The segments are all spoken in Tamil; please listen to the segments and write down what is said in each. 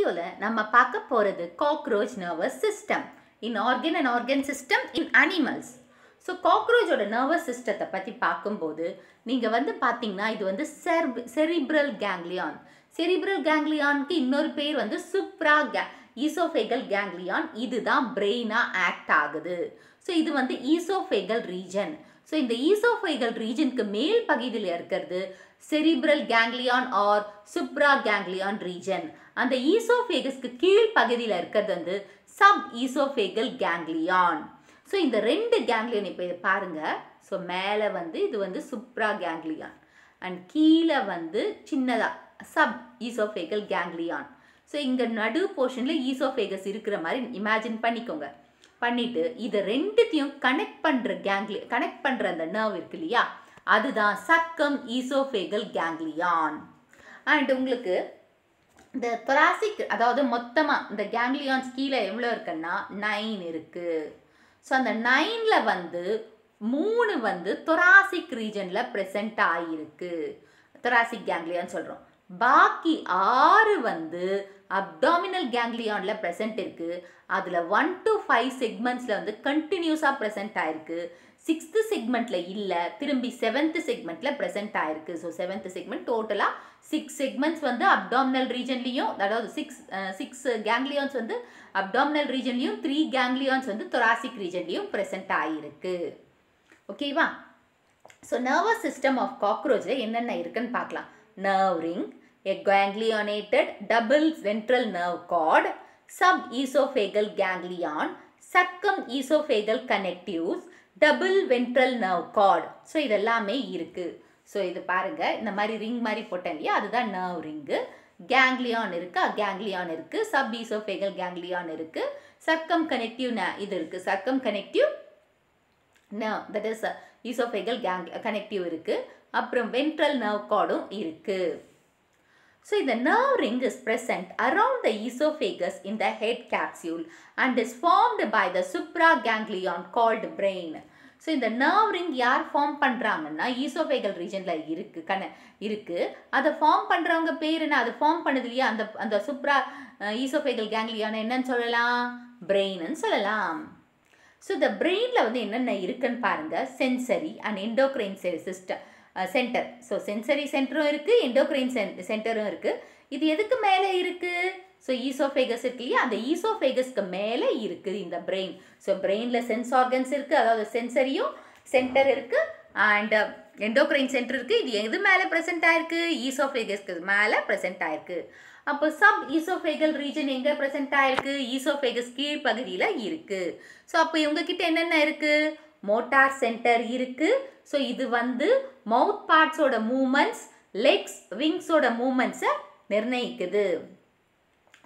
வீடியோவில் நம்ம பார்க்க போகிறது cockroach nervous system in organ and organ system in animals so காக்ரோச்சோட nervous சிஸ்டத்தை பற்றி பார்க்கும்போது நீங்கள் வந்து பார்த்தீங்கன்னா இது வந்து செர்ப் செரிப்ரல் கேங்லியான் செரிப்ரல் கேங்லியானுக்கு இன்னொரு பேர் வந்து சுப்ரா கே ஈசோஃபேகல் கேங்லியான் இதுதான் பிரெயினாக ஆக்ட் ஆகுது. ஸோ இது வந்து ஈசோஃபேகல் ரீஜன் ஸோ இந்த ஈசோஃபைகல் ரீஜனுக்கு மேல் பகுதியில் இருக்கிறது cerebral ganglion or supra ganglion region அந்த ஈசோஃபேகஸ்க்கு கீழ் பகுதியில் இருக்கிறது வந்து சப் ஈசோஃபேகல் கேங்லியான் ஸோ இந்த ரெண்டு கேங்லியன் இப்போ இதை பாருங்கள் ஸோ மேலே வந்து இது வந்து சுப்ரா கேங்லியான் அண்ட் கீழே வந்து சின்னதாக சப் ஈசோஃபேகல் கேங்லியான் ஸோ இங்கே நடு போர்ஷனில் ஈசோஃபேகஸ் இருக்கிற மாதிரி இமேஜின் பண்ணிக்கோங்க. பண்ணிவிட்டு இதை ரெண்டுத்தையும் கனெக்ட் பண்ணுற கேங்லி கனெக்ட் பண்ணுற அந்த நர்வ் இருக்கு இல்லையா? அதுதான் சக்கம் ஈசோஃபேகல் கேங்லியான் அண்ட் உங்களுக்கு இந்த தொராசிக் அதாவது மொத்தமாக இந்த கேங்லியான்ஸ் கீழே எவ்வளோ இருக்குன்னா நைன் இருக்குது ஸோ அந்த நைனில் வந்து மூணு வந்து தொராசிக் ரீஜனில் ப்ரெசென்ட் ஆகியிருக்கு தொராசிக் கேங்லியான்னு சொல்கிறோம் பாக்கி ஆறு வந்து அப்டாமினல் கேங்லியானில் ப்ரெசென்ட் இருக்குது அதில் ஒன் டு ஃபைவ் செக்மெண்ட்ஸில் வந்து கண்டினியூஸாக ப்ரெசென்ட் ஆயிருக்கு. சிக்ஸ்த்து செக்மெண்ட்டில் இல்லை திரும்பி செவன்த்து செக்மெண்ட்டில் ப்ரெசென்ட் ஆயிருக்கு. ஸோ செவன்த்து செக்மெண்ட் டோட்டலாக சிக்ஸ் செக்மெண்ட்ஸ் வந்து அப்டாமினல் ரீஜன்லேயும் அதாவது சிக்ஸ் சிக்ஸ் கேங்லியான்ஸ் வந்து அப்டாமினல் ரீஜன்லேயும் த்ரீ கேங்லியான்ஸ் வந்து தொராசிக் ரீஜன்லேயும் ப்ரெசென்ட் ஆகிருக்கு ஓகேவா ஸோ நர்வஸ் சிஸ்டம் ஆஃப் காக்ரோச்சில் என்னென்ன இருக்குன்னு பார்க்கலாம். Nerve ring a ganglionated double ventral nerve cord, subesophageal ganglion, circumesophageal connectives, double ventral nerve cord. So இதெல்லாமே இருக்குது ஸோ இது பாருங்கள் இந்த மாதிரி ரிங் மாதிரி போட்டேன் இல்லையா? அதுதான் நர்வ் ரிங்கு கேங்லியான் இருக்குது கேங்லியான் இருக்குது சப் ஈசோஃபேகல் கேங்லியான் இருக்குது சர்க்கம் கனெக்டிவ் இது இருக்குது circum connective that is oesophageal gang connective இருக்குது அப்புறம் வென்ட்ரல் நர்வ் கார்டும் இருக்குது So the nerve ring is present around the esophagus in the head capsule and is formed by the supraganglion called brain. So இந்த நர்வ் ரிங் யார் ஃபார்ம் பண்ணுறாங்கன்னா ஈசோஃபேகல் ரீஜனில் இருக்குது கண இருக்குது அதை ஃபார்ம் பண்ணுறவங்க பேர் என்ன? அதை ஃபார்ம் பண்ணுது இல்லையா? அந்த அந்த சுப்ரா ஈசோஃபேகல் கேங்லியான என்னன்னு சொல்லலாம்? பிரெயின்னு சொல்லலாம். ஸோ இந்த பிரெயினில் வந்து என்னென்ன இருக்குன்னு பாருங்கள் sensory and endocrine system centre so sensory சென்டரும் இருக்குது எண்டோக்ரைன் சென் சென்டரும் இருக்குது இது எதுக்கு மேலே இருக்குது ஸோ ஈசோஃபேகஸ் இருக்கு இல்லையா? அந்த ஈசோஃபேகஸ்க்கு மேலே இருக்குது இந்த பிரெயின் ஸோ பிரெயினில் சென்ஸ் ஆர்கன்ஸ் இருக்குது அதாவது சென்சரியும் சென்டர் இருக்குது அண்ட் எண்டோக்ரைன் சென்டர் இருக்குது இது எது மேலே ப்ரெசென்ட் ஆயிருக்கு? ஈசோஃபேகஸ்க்கு மேலே ப்ரெசென்ட் ஆயிருக்கு. அப்போ சப் ஈசோஃபேகல் ரீஜன் எங்கே ப்ரெசென்ட் ஆயிருக்கு? ஈசோஃபேகஸ் கீழ் பகுதியில் இருக்குது ஸோ அப்போ இவங்கக்கிட்ட என்னென்ன இருக்குது மோட்டார் சென்டர் இருக்குது ஸோ இது வந்து மவுத் பார்ட்ஸோட மூமெண்ட்ஸ் லெக்ஸ் விங்ஸோட மூமெண்ட்ஸை நிர்ணயிக்குது.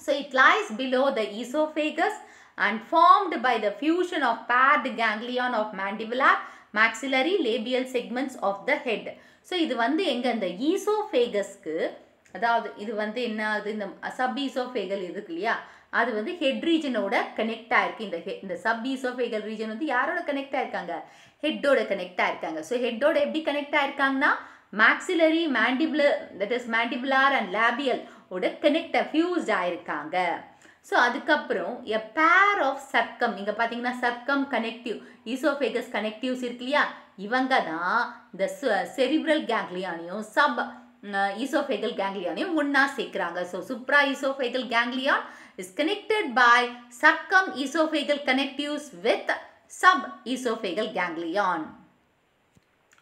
So it lies below the oesophagus and formed by the fusion of paired ganglion of mandibular maxillary labial segments of the head so இது வந்து எங்கே இந்த ஈசோஃபேகஸ்க்கு அதாவது இது வந்து என்ன ஆகுது? இந்த சப் ஈசோஃபேகல் இருக்கு இல்லையா? அது வந்து ஹெட் ரீஜனோட கனெக்ட் ஆயிருக்கு. இந்த இந்த சப் ஈசோஃபேகல் ரீஜன் வந்து யாரோட கனெக்ட் ஆயிருக்காங்க? ஹெட்டோட கனெக்ட் ஆயிருக்காங்க. ஸோ ஹெட்டோட எப்படி connect ஆயிருக்காங்கன்னா maxillary mandibular that is mandibular and labial ஓட கனெக்ட் ஃபியூஸ்ட் ஆயிருக்காங்க. ஸோ அதுக்கப்புறம் எ பேர் ஆஃப் சர்க்கம் இங்கே பார்த்தீங்கன்னா சர்க்கம் கனெக்டிவ் ஈசோஃபேகஸ் கனெக்டிவ்ஸ் இருக்கு இல்லையா? இவங்க தான் இந்த செரிப்ரல் கேங்லியானையும் சப் ஈசோஃபேகல் கேங்லியானையும் ஒன்றா சேர்க்குறாங்க. So supra oesophageal ganglion is connected by circum oesophageal connectives with sub oesophageal ganglion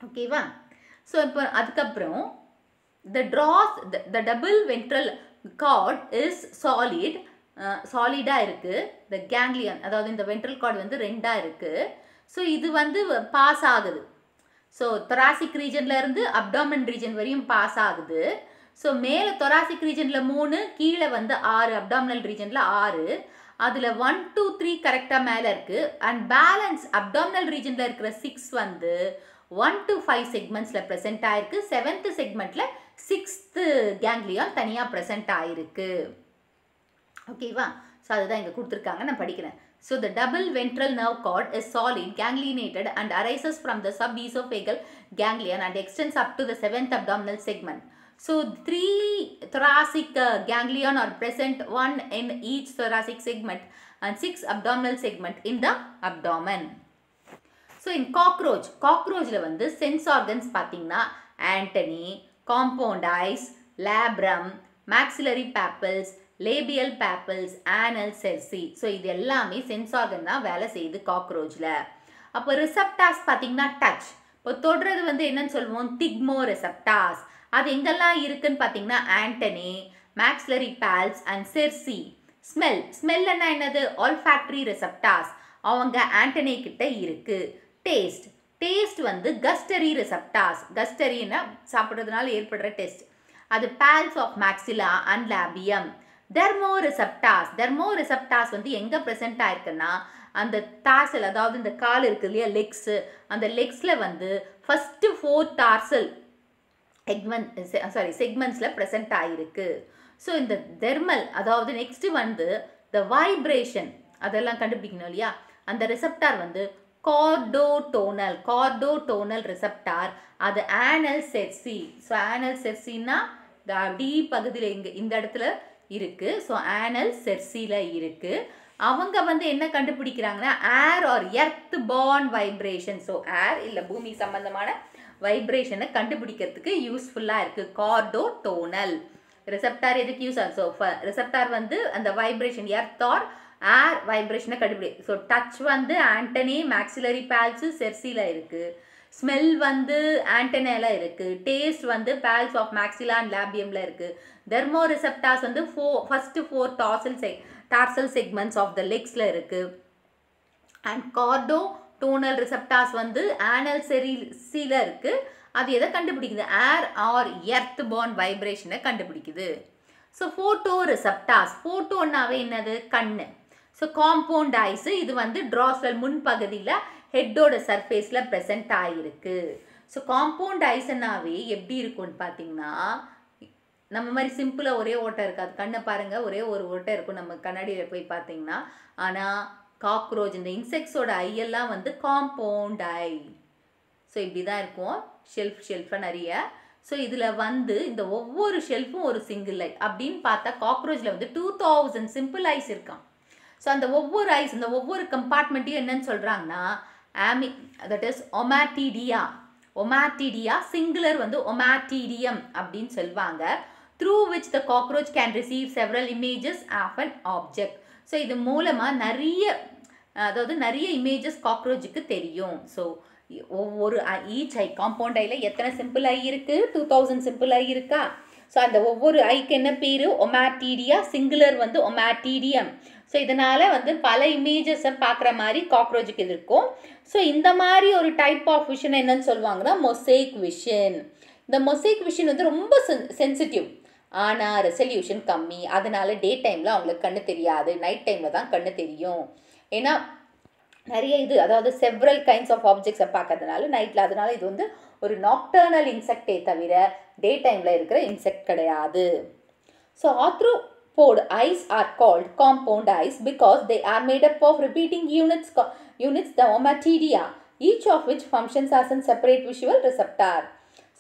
ஓகேவா ஸோ இப்போ அதுக்கப்புறம் the Dras the double ventral cord is solid சாலிடாக இருக்குது த கேங்லியன் அதாவது இந்த வென்ட்ரல் கார்டு வந்து ரெண்டாக இருக்குது ஸோ இது வந்து பாஸ் ஆகுது. ஸோ தொராசிக் ரீஜன்லேருந்து அப்டாமன் ரீஜன் வரையும் பாஸ் ஆகுது. ஸோ மேலே தொராசிக் ரீஜனில் மூணு கீழே வந்து ஆறு அப்டாமினல் ரீஜனில் ஆறு. அதில் ஒன் டூ த்ரீ கரெக்டாக மேலே இருக்குது அண்ட் பேலன்ஸ் அப்டாமினல் ரீஜனில் இருக்கிற சிக்ஸ் வந்து ஒன் டு ஃபைவ் செக்மெண்ட்ஸில் ப்ரெசென்ட் ஆயிருக்கு. செவன்த்து செக்மெண்ட்டில் சிக்ஸ்த்து கேங்லியான் தனியாக ப்ரெசென்ட் ஆயிருக்கு. ஓகேவா ஸோ அதுதான் இங்கே கொடுத்துருக்காங்க. நான் படிக்கிறேன். So the double ventral nerve cord is solid, ganglionated and arises from the subesophageal ganglion and extends up to the seventh abdominal segment. So three thoracic uh, ganglion are present, one in each thoracic segment and six abdominal segment in the abdomen. So in cockroach, காக்ரோச்சில் வந்து sense organs பார்த்தீங்கன்னா antennae, compound eyes, labrum, maxillary palps labial palps anal cerci so இது எல்லாமே சென்ஸ் ஆர்கன் தான் வேலை செய்யுது காக்ரோச்சில் அப்போ ரிசப்டாஸ் பார்த்தீங்கன்னா டச் இப்போ தொடுறது வந்து என்னன்னு சொல்லுவோம்? திக்மோ ரிசப்டாஸ் அது எங்கெல்லாம் இருக்குன்னு பார்த்தீங்கன்னா antennae maxillary palps and cerci smell ஸ்மெல்னா என்னது? ஆல்ஃபேக்டரி ரிசப்டாஸ் அவங்க ஆண்டனி கிட்ட இருக்கு. டேஸ்ட் டேஸ்ட் வந்து கஸ்டரி ரிசப்டாஸ் கஸ்டரின்னா சாப்பிட்றதுனால ஏற்படுற டேஸ்ட் அது palps of maxilla and labium thermo receptors thermo receptors வந்து எங்கே ப்ரெசென்ட் ஆயிருக்குன்னா அந்த டார்சல் அதாவது இந்த கால் இருக்கு இல்லையா லெக்ஸு அந்த லெக்ஸில் வந்து first four tarsal segment sorry செக்மெண்ட்ஸில் present ஆகிருக்கு ஸோ இந்த தெர்மல் அதாவது நெக்ஸ்ட்டு வந்து த வைப்ரேஷன் அதெல்லாம் கண்டுபிடிக்கணும் இல்லையா? அந்த ரிசப்டார் வந்து கார்டோடோனல் கார்டோடோனல் ரிசப்டார் அது ஆனல் செர்சி ஸோ ஆனல் செர்சின்னா இந்த அடி பகுதியில் இங்கே இந்த இடத்துல இருக்குது ஸோ ஆனல் செர்சியில் இருக்குது அவங்க வந்து என்ன கண்டுபிடிக்கிறாங்கன்னா air or earth borne vibration so air இல்லை பூமி சம்பந்தமான வைப்ரேஷனை கண்டுபிடிக்கிறதுக்கு யூஸ்ஃபுல்லாக இருக்குது கார்டோ டோனல் ரிசப்டார் எதுக்கு யூஸ் ஆகும்? ஸோ ரிசப்டார் வந்து அந்த வைப்ரேஷன் எர்த் ஆர் ஏர் வைப்ரேஷனை கண்டுபிடி. ஸோ டச் வந்து ஆண்டனி மேக்ஸிலரி பேல்ஸு செர்சியில் இருக்குது ஸ்மெல் வந்து ஆண்டனேல இருக்குது டேஸ்ட் வந்து பேல்ஸ் ஆஃப் மேக்ஸிலா அண்ட் லேபியமில் இருக்குது தெர்மோ ரிசப்டாஸ் வந்து four first four tarsal seg tarsal segments of the லெக்ஸில் இருக்குது அண்ட் கார்டோ டோனல் ரிசப்டாஸ் வந்து ஆனல் செரிசியில் இருக்குது அது எதை கண்டுபிடிக்குது? ஏர் ஆர் எர்த் பார்ன் வைப்ரேஷனை கண்டுபிடிக்குது. ஸோ ஃபோட்டோ ரிசப்டாஸ் ஃபோட்டோன்னாவே என்னது? கண்ணு. ஸோ காம்பவுண்ட் ஐஸு இது வந்து ட்ராஸ்வெல் முன்பகுதியில் ஹெட்டோட சர்ஃபேஸில் ப்ரெசென்ட் ஆகிருக்கு ஸோ காம்பவுண்ட் ஐஸ்னாவே எப்படி இருக்கும்னு பார்த்தீங்கன்னா நம்ம மாதிரி சிம்பிளாக ஒரே ஓட்டை இருக்காது. கண்ணை பாருங்கள் ஒரே ஒரு ஓட்டை இருக்கும். நம்ம கண்ணாடியில் போய் பார்த்தீங்கன்னா ஆனால் காக்ரோச் இந்த இன்செக்ட்ஸோட ஐயெல்லாம் வந்து காம்பவுண்ட் ஐ. ஸோ இப்படி தான் இருக்கும். ஷெல்ஃப் ஷெல்ஃபாக நிறைய. ஸோ இதில் வந்து இந்த ஒவ்வொரு ஷெல்ஃபும் ஒரு சிங்கிள் ஐ அப்படின்னு பார்த்தா காக்ரோச்சில் வந்து டூ தௌசண்ட் சிம்பிள் ஐஸ் இருக்கான் ஸோ அந்த ஒவ்வொரு ஐஸ் இந்த ஒவ்வொரு கம்பார்ட்மெண்ட்டையும் என்னன்னு சொல்கிறாங்கன்னா ஆமி that is ommatidia ommatidia singular வந்து ஒமாட்டிடியம் அப்படின்னு சொல்லுவாங்க through which the cockroach can receive several images of an object so இது மூலமாக நிறைய அதாவது நிறைய இமேஜஸ் காக்ரோச்சுக்கு தெரியும். ஸோ ஒவ்வொரு ஈச் ஐ காம்பவுண்ட் ஐயில் எத்தனை சிம்பிள் ஐ இருக்குது டூ தௌசண்ட் சிம்பிள் ஐ இருக்கா ஸோ அந்த ஒவ்வொரு ஐக்கு என்ன பேர்? ஒமாட்டீடியா சிங்குலர் வந்து ஒமாட்டீடியம் ஸோ இதனால் வந்து பல இமேஜஸை பார்க்குற மாதிரி காக்ரோச்சுக்கு இது இருக்கும். ஸோ இந்த மாதிரி ஒரு டைப் ஆஃப் விஷன் என்னன்னு சொல்லுவாங்கன்னா மொசைக் விஷன் இந்த மொசைக் விஷன் வந்து ரொம்ப சென்சிட்டிவ் ஆனால் ரெசல்யூஷன் கம்மி. அதனால டே டைமில் அவங்களுக்கு கண்ணு தெரியாது. நைட் டைமில் தான் கண்ணு தெரியும். ஏன்னா நிறைய இது அதாவது செவ்ரல் கைண்ட்ஸ் ஆஃப் ஆப்ஜெக்ட்ஸை பார்க்கறதுனால நைட்டில் அதனால இது வந்து ஒரு நாக்டர்னல் இன்செக்டே தவிர டே டைமில் இருக்கிற இன்செக்ட் கிடையாது. So arthropod eyes are called compound eyes because they are made up of repeating units units the ommatidia each of which functions as an separate visual receptor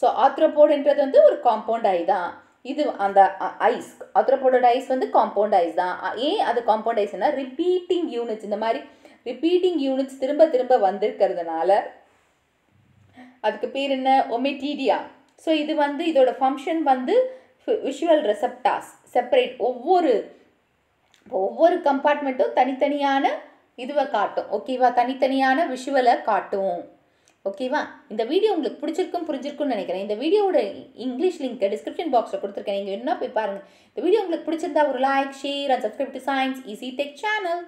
so ஆத்ரோபோடுன்றது வந்து ஒரு காம்பவுண்ட் ஐ தான். இது அந்த ஐஸ் ஆத்ரோபோடோட ஐஸ் வந்து காம்பவுண்ட் ஐஸ் தான். ஏன் அது காம்பவுண்ட் ஐஸ்னா ரிப்பீட்டிங் யூனிட்ஸ் இந்த மாதிரி ரிப்பீட்டிங் யூனிட்ஸ் திரும்ப திரும்ப வந்திருக்கிறதுனால அதுக்கு பேர் என்ன? ஒமெட்டீடியா ஸோ இது வந்து இதோட ஃபங்க்ஷன் வந்து விஷுவல் ரெசப்டாஸ் செப்பரேட் ஒவ்வொரு ஒவ்வொரு கம்பார்ட்மெண்ட்டும் தனித்தனியான இதுவை காட்டும். ஓகேவா தனித்தனியான விஷுவலை காட்டும். ஓகேவா இந்த வீடியோ உங்களுக்கு பிடிச்சிருக்கும் புரிஞ்சிருக்கும்னு நினைக்கிறேன். இந்த வீடியோட இங்கிலீஷ் லிங்க் டிஸ்கிரிப்ஷன் பாக்ஸில் கொடுத்துருக்கேன். நீங்கள் என்ன போய் பாருங்கள் இந்த வீடியோ உங்களுக்கு பிடிச்சிருந்தா ஒரு like share and subscribe to science easy tech channel